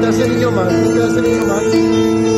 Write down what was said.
Vente ese niño más, vente a ese niño más.